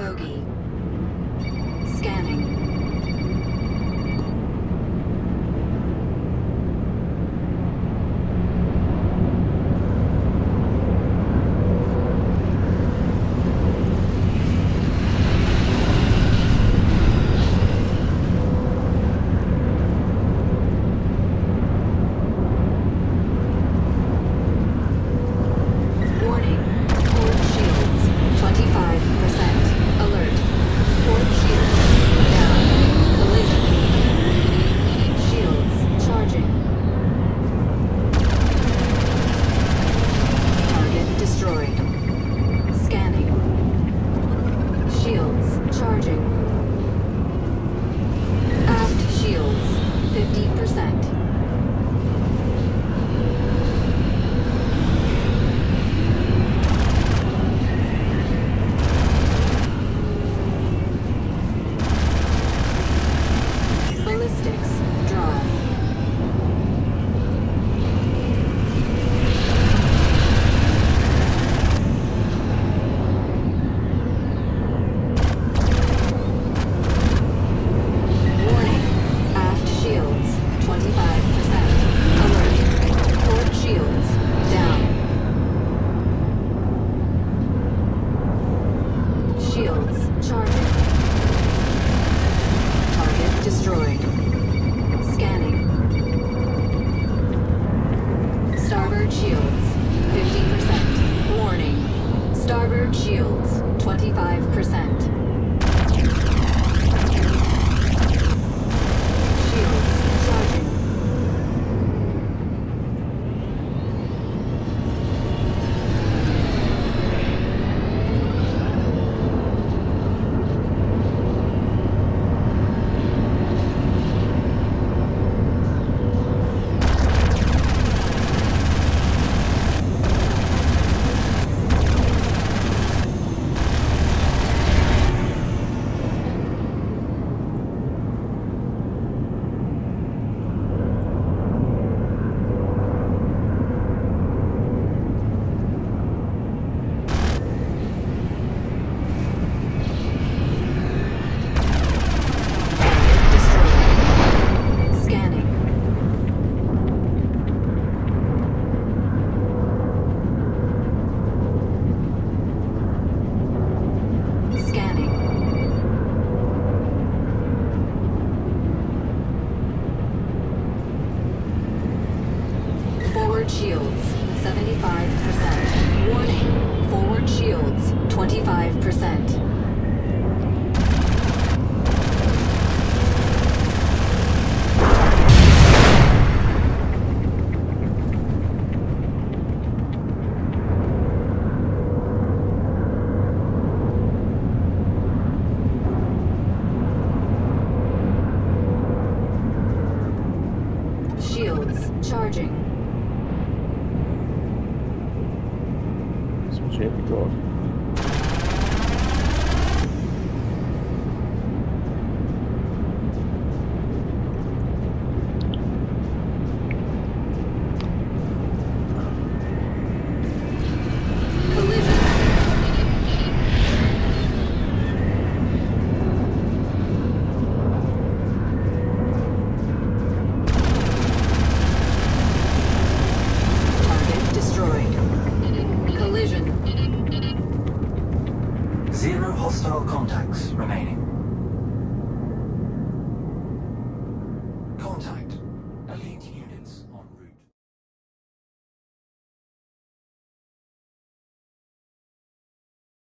bogey. Scanning. shields 25%. Forward shields, 75%. Warning, forward shields, 25%. Shields, charging. championship, he. Hostile contacts remaining.